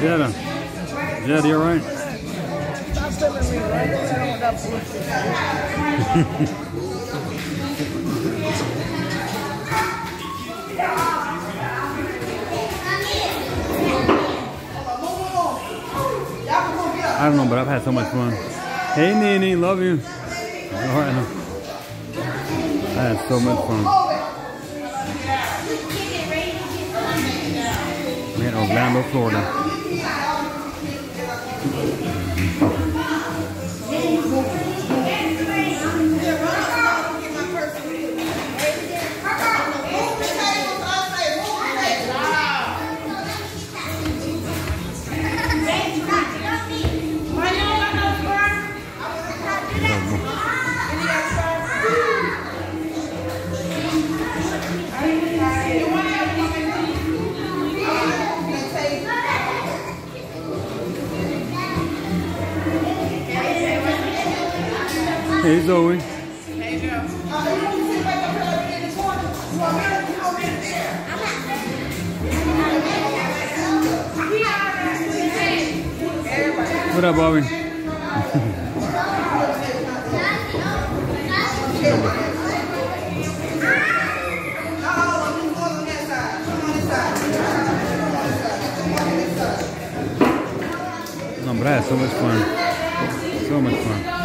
Jetta. Jetta, you alright? Right? I don't know, but I've had so much fun. Hey, Nene, love you. Alright. I had so much fun. Orlando, Florida. Hey, Zoe. What up, Bobby? No, but I had so much fun. So much fun.